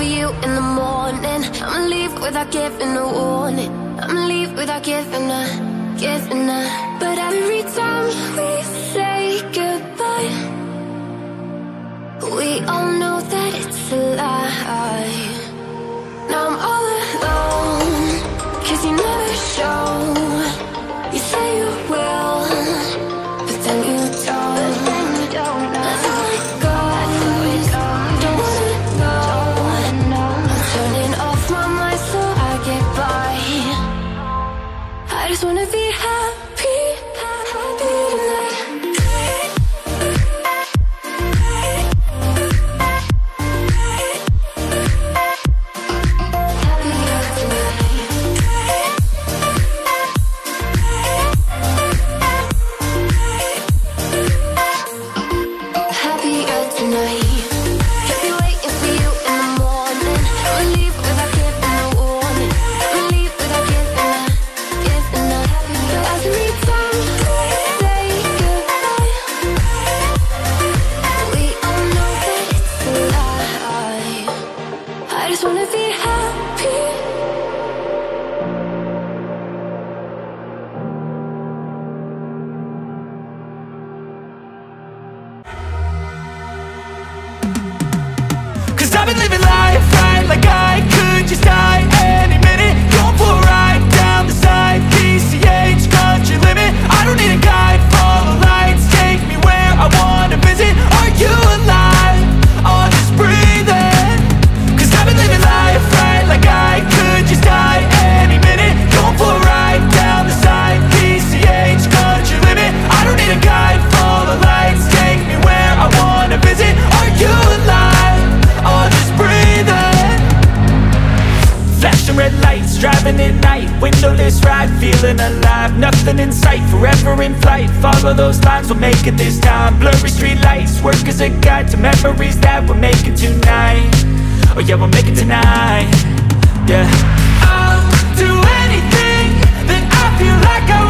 for you in the morning. I'ma leave without giving a warning. I'ma leave without giving a, giving a. But every time we say goodbye, we all know that. nothing in sight Forever in flight, follow those lines We'll make it this time. Blurry street lights, work as a guide To memories that we're making tonight. Oh yeah, we'll make it tonight. Yeah. I'll do anything that I feel like I